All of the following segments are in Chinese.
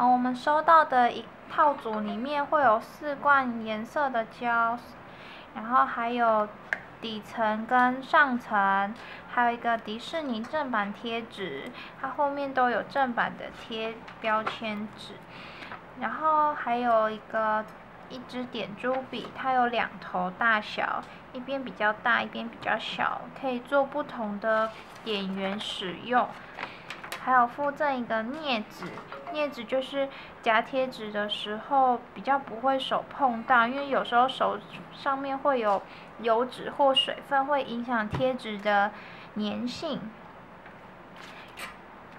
好，我们收到的一套组里面会有四罐颜色的胶，然后还有底层跟上层，还有一个迪士尼正版贴纸，它后面都有正版的贴标签纸，然后还有一个一支点珠笔，它有两头大小，一边比较大，一边比较小，可以做不同的点圆使用。还有附赠一个镊子，镊子就是夹贴纸的时候比较不会手碰到，因为有时候手上面会有油脂或水分，会影响贴纸的粘性。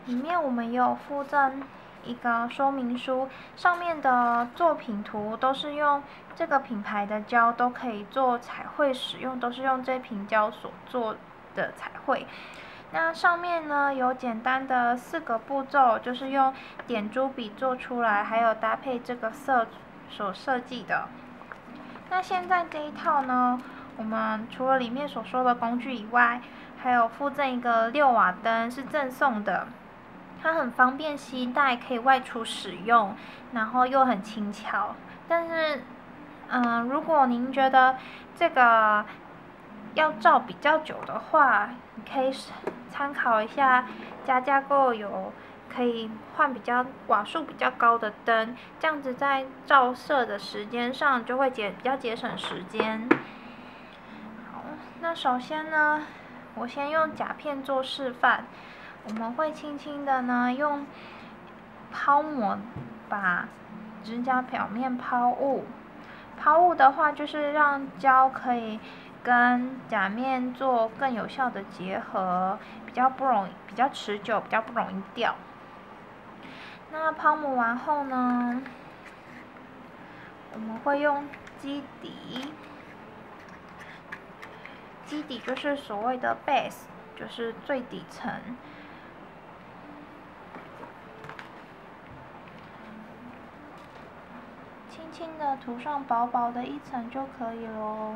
里面我们有附赠一个说明书，上面的作品图都是用这个品牌的胶，都可以做彩绘使用，都是用这瓶胶所做的彩绘。那上面呢有简单的四个步骤，就是用点珠笔做出来，还有搭配这个色所设计的。那现在这一套呢，我们除了里面所说的工具以外，还有附赠一个六瓦灯是赠送的，它很方便携带，可以外出使用，然后又很轻巧。但是，嗯，如果您觉得这个要照比较久的话，你可以参考一下家家购有可以换比较瓦数比较高的灯，这样子在照射的时间上就会节比较节省时间。好，那首先呢，我先用甲片做示范，我们会轻轻的呢用抛膜把指甲表面抛雾，抛雾的话就是让胶可以。跟甲面做更有效的结合，比较不容易，比较持久，比较不容易掉。那抛膜完后呢，我们会用基底，基底就是所谓的 base，就是最底层，轻轻的涂上薄薄的一层就可以喽。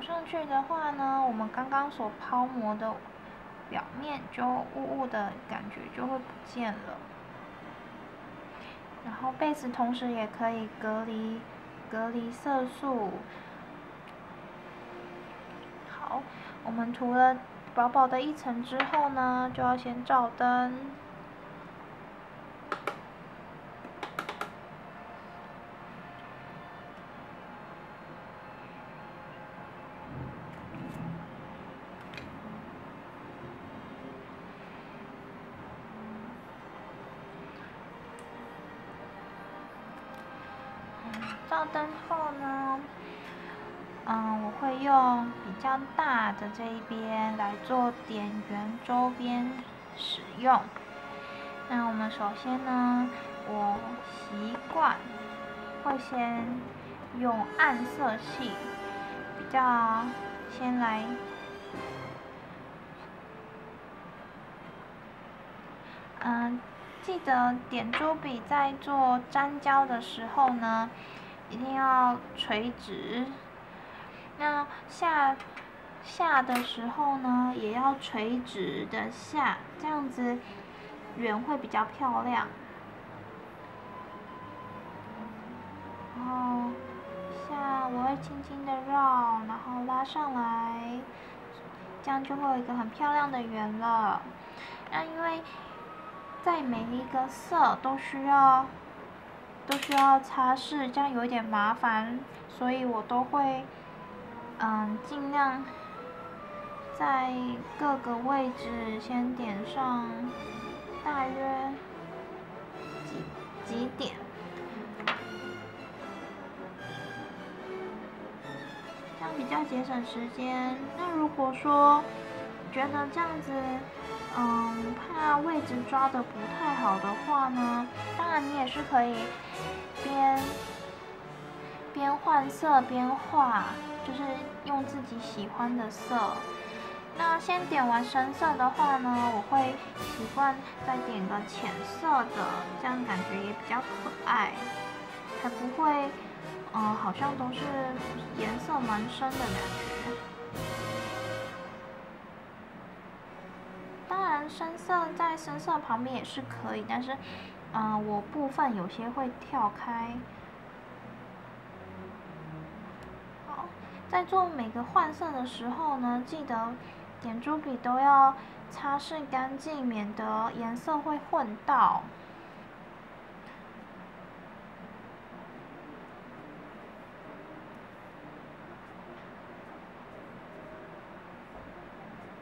上去的话呢，我们刚刚所抛磨的表面就雾雾的感觉就会不见了。然后贝斯同时也可以隔离隔离色素。好，我们涂了薄薄的一层之后呢，就要先照灯。用比较大的这一边来做点圆周边使用。那我们首先呢，我习惯会先用暗色系，比较先来，嗯，记得点珠笔在做粘胶的时候呢。一定要垂直，那下下的时候呢，也要垂直的下，这样子圆会比较漂亮。然后下我会轻轻的绕，然后拉上来，这样就会有一个很漂亮的圆了。那因为在每一个色都需要。都需要擦拭，这样有一点麻烦，所以我都会，嗯，尽量在各个位置先点上大约几几点，这样比较节省时间。那如果说觉得这样子，嗯，怕位置抓的不太好的话呢，当然你也是可以边边换色边画，就是用自己喜欢的色。那先点完深色的话呢，我会习惯再点个浅色的，这样感觉也比较可爱，才不会，嗯，好像都是颜色蛮深的感觉。当然深色在深色旁边也是可以，但是，嗯，我部分有些会跳开。好，在做每个换色的时候呢，记得点珠笔都要擦拭干净，免得颜色会混到。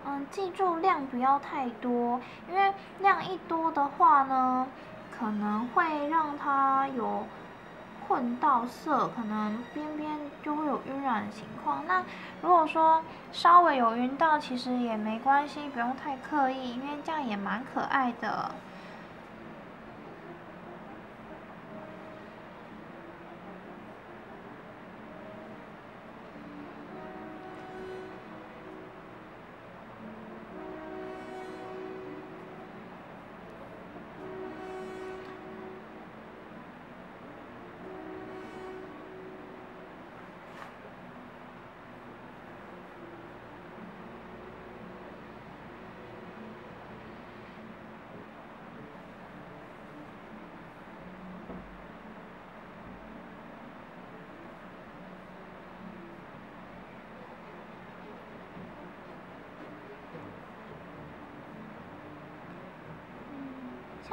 嗯记住量不要太多，因为量一多的话呢，可能会让它有混到色，可能边边就会有晕染的情况。那如果说稍微有晕到，其实也没关系，不用太刻意，因为这样也蛮可爱的。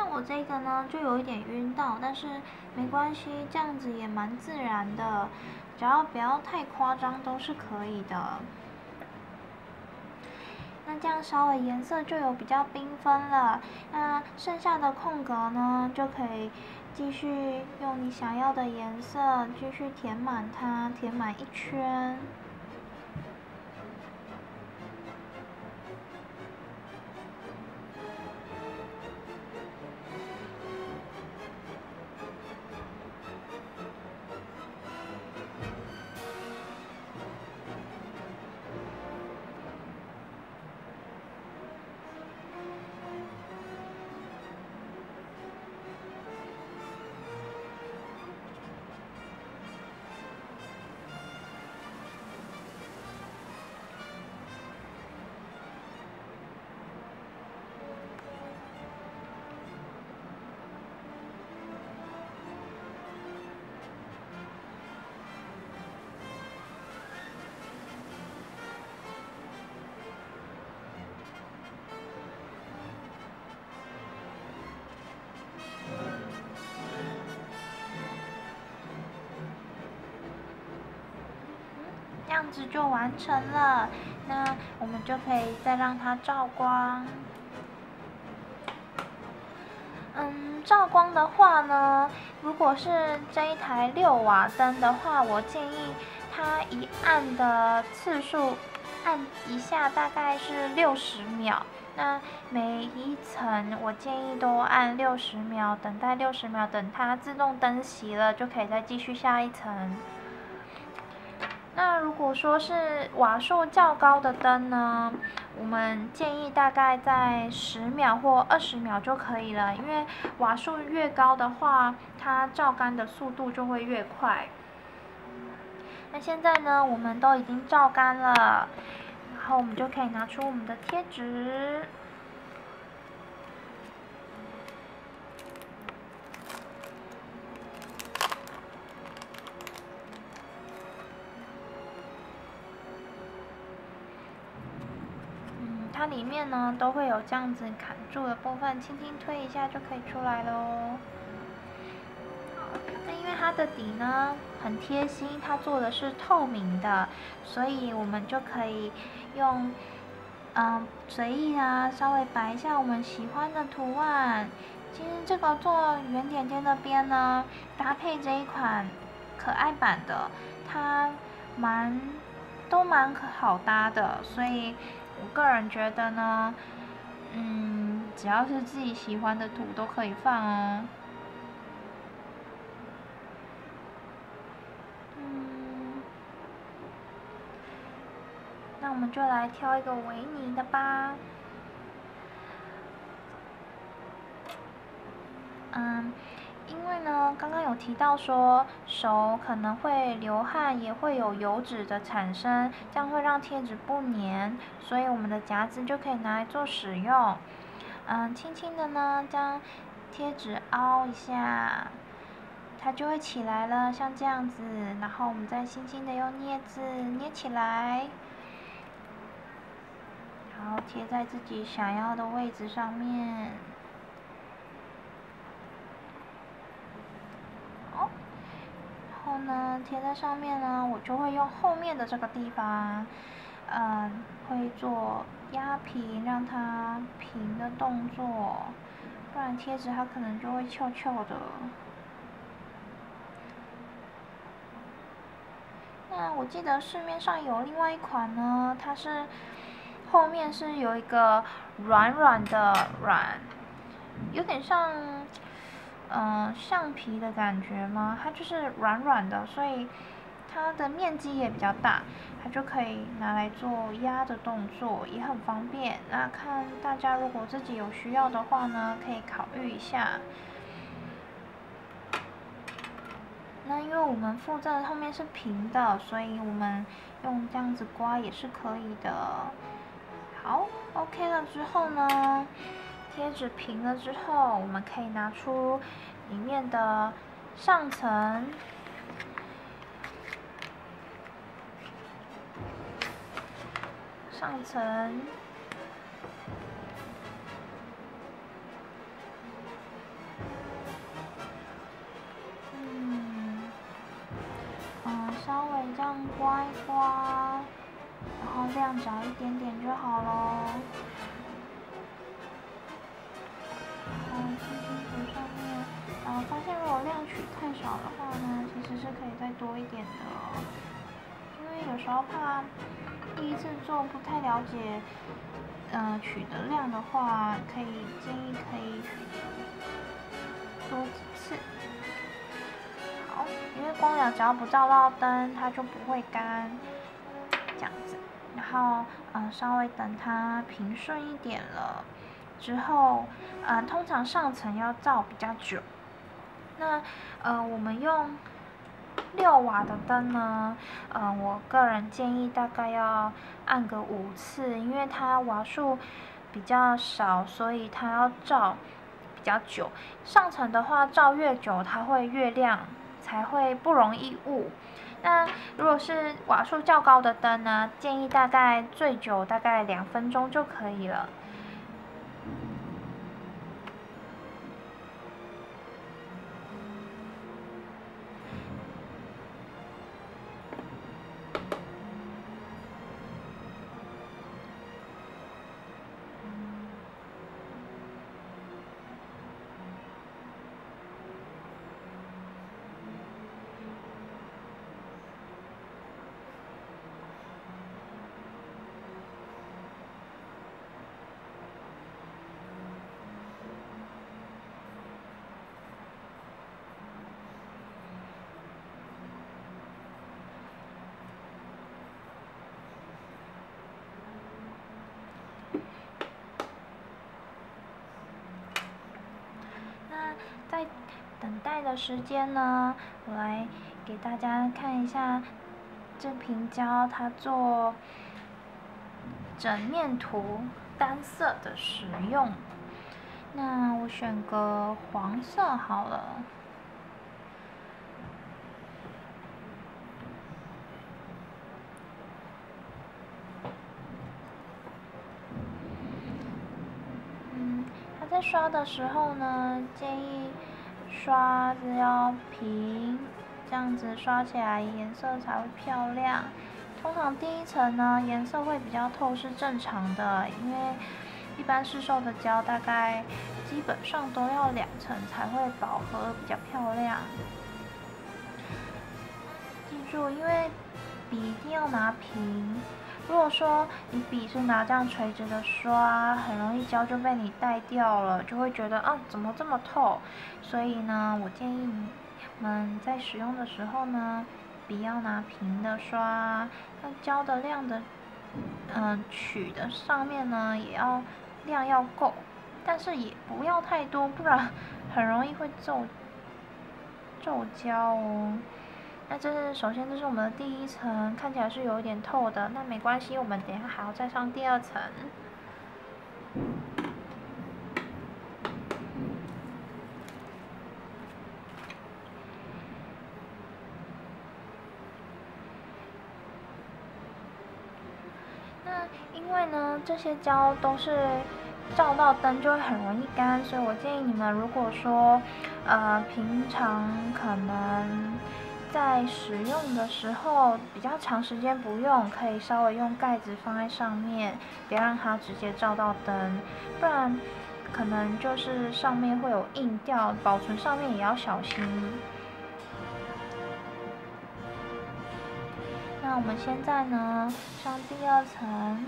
像我这个呢，就有一点晕到，但是没关系，这样子也蛮自然的，只要不要太夸张都是可以的。那这样稍微颜色就有比较缤纷了，那剩下的空格呢，就可以继续用你想要的颜色继续填满它，填满一圈。子就完成了，那我们就可以再让它照光。嗯，照光的话呢，如果是这一台六瓦灯的话，我建议它一按的次数，按一下大概是六十秒。那每一层我建议都按六十秒，等待六十秒，等它自动灯熄了，就可以再继续下一层。那如果说是瓦数较高的灯呢，我们建议大概在十秒或二十秒就可以了，因为瓦数越高的话，它照干的速度就会越快。那现在呢，我们都已经照干了，然后我们就可以拿出我们的贴纸。它里面呢都会有这样子砍住的部分，轻轻推一下就可以出来喽。那因为它的底呢很贴心，它做的是透明的，所以我们就可以用嗯随意啊稍微摆一下我们喜欢的图案。其实这个做圆点点的边呢，搭配这一款可爱版的，它蛮都蛮好搭的，所以。我个人觉得呢，嗯，只要是自己喜欢的图都可以放哦。嗯，那我们就来挑一个维尼的吧。嗯，因为呢，刚刚有提到说手可能会流汗，也会有油脂的产生，这样会让贴纸不粘，所以我们的夹子就可以拿来做使用。嗯，轻轻的呢将贴纸凹一下，它就会起来了，像这样子。然后我们再轻轻的用镊子捏起来，然后贴在自己想要的位置上面。好，然然后呢，贴在上面呢，我就会用后面的这个地方，嗯，会做。压平，让它平的动作，不然贴纸它可能就会翘翘的。那我记得市面上有另外一款呢，它是后面是有一个软软的软，有点像嗯橡皮的感觉吗？它就是软软的，所以。它的面积也比较大，它就可以拿来做压的动作，也很方便。那看大家如果自己有需要的话呢，可以考虑一下。那因为我们附赠后面是平的，所以我们用这样子刮也是可以的。好，OK 了之后呢，贴纸平了之后，我们可以拿出里面的上层。上层，嗯，嗯，稍微这样刮一刮，然后量少一点点就好喽。然后轻轻涂上面，然后发现如果量取太少的话呢，其实是可以再多一点的，因为有时候怕。第一次做不太了解，呃，取的量的话，可以建议可以多几次。好，因为光疗只要不照到灯，它就不会干，这样子。然后，嗯，稍微等它平顺一点了之后，呃，通常上层要照比较久。那，呃，我们用。六瓦的灯呢，嗯，我个人建议大概要按个五次，因为它瓦数比较少，所以它要照比较久。上层的话，照越久它会越亮，才会不容易雾。那如果是瓦数较高的灯呢，建议大概最久大概两分钟就可以了。在等待的时间呢，我来给大家看一下这瓶胶，它做整面涂单色的使用。那我选个黄色好了。在刷的时候呢，建议刷子要平，这样子刷起来颜色才会漂亮。通常第一层呢颜色会比较透是正常的，因为一般市售的胶大概基本上都要两层才会饱和比较漂亮。记住，因为笔一定要拿平。如果说你笔是拿这样垂直的刷，很容易胶就被你带掉了，就会觉得啊怎么这么透？所以呢，我建议你们在使用的时候呢，笔要拿平的刷，那胶的量的，嗯取的上面呢也要量要够，但是也不要太多，不然很容易会皱皱胶哦。那这是首先这是我们的第一层，看起来是有一点透的，那没关系，我们等下还要再上第二层。那因为呢，这些胶都是照到灯就会很容易干，所以我建议你们，如果说呃平常可能在使用的时候比较长时间不用，可以稍微用盖子放在上面，别让它直接照到灯，不然可能就是上面会有印掉，保存上面也要小心。那我们现在呢，上第二层。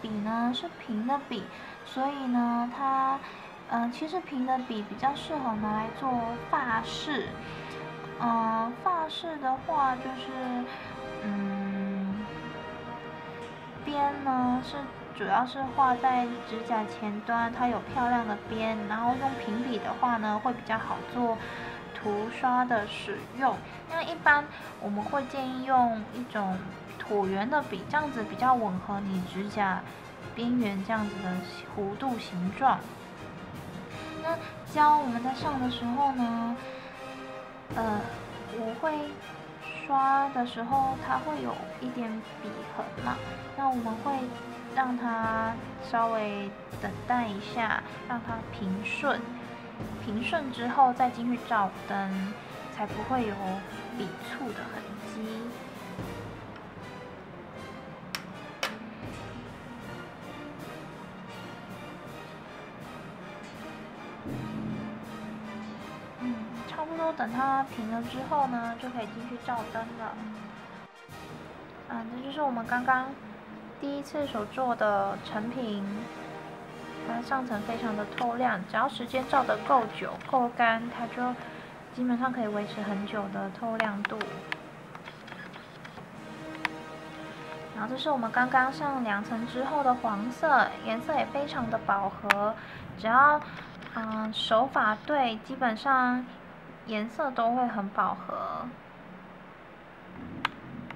笔呢是平的笔，所以呢它。嗯，其实平的笔比较适合拿来做发饰。嗯，发饰的话就是，嗯，边呢是主要是画在指甲前端，它有漂亮的边。然后用平笔的话呢，会比较好做涂刷的使用。那一般我们会建议用一种椭圆的笔，这样子比较吻合你指甲边缘这样子的弧度形状。那胶我们在上的时候呢，呃，我会刷的时候它会有一点笔痕嘛，那我们会让它稍微等待一下，让它平顺，平顺之后再进去照灯，才不会有笔触的痕迹。等它平了之后呢，就可以进去照灯了。啊，这就是我们刚刚第一次所做的成品，它上层非常的透亮，只要时间照得够久、够干，它就基本上可以维持很久的透亮度。然后这是我们刚刚上两层之后的黄色，颜色也非常的饱和，只要嗯手法对，基本上。颜色都会很饱和。